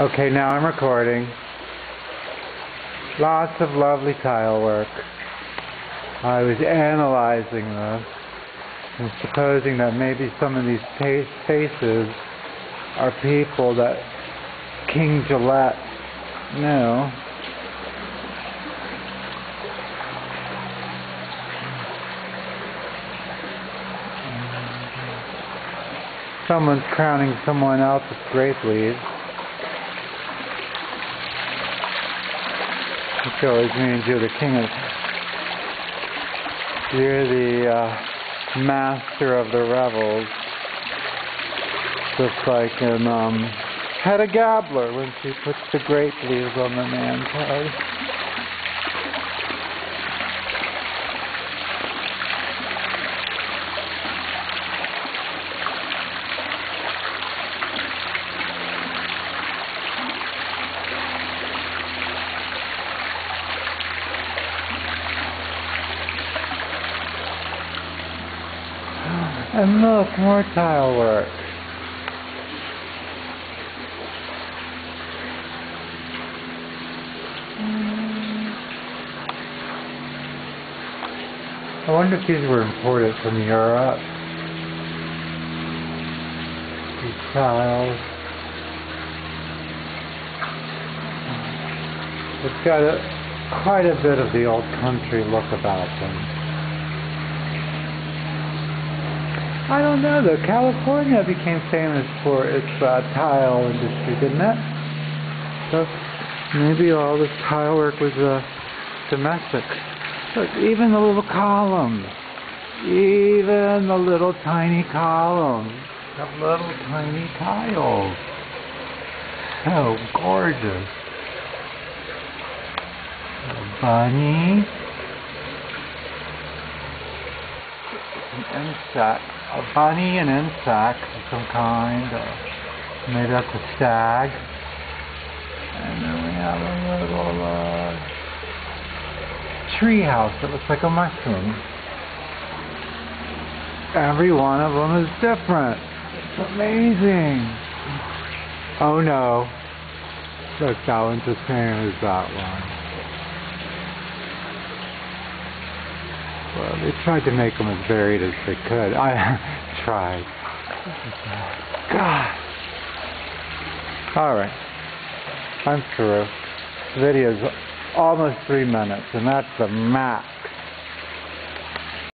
Okay, now I'm recording. Lots of lovely tile work. I was analyzing this and supposing that maybe some of these faces are people that King Gillette knew. Someone's crowning someone else with grape leaves. Which always means you're the king of... You're the uh, master of the revels. Just like in um, Hedda Gabler when she puts the grape leaves on the man's head. And look, more tile work. Mm. I wonder if these were imported from Europe. These tiles. It's got a, quite a bit of the old country look about them. I don't know though. California became famous for its uh, tile industry, didn't it? So maybe all this tile work was uh, domestic. Look, even the little columns, even the little tiny columns, the little tiny tiles. So gorgeous. A bunny. An insect a bunny, an insect of some kind, uh, maybe that's a stag. And then we have a little uh, tree house that looks like a mushroom. Every one of them is different. It's amazing. Oh no. Look, the same as that one. Well, they tried to make them as varied as they could. I tried. God. All right. I'm through. Video's almost three minutes, and that's the max.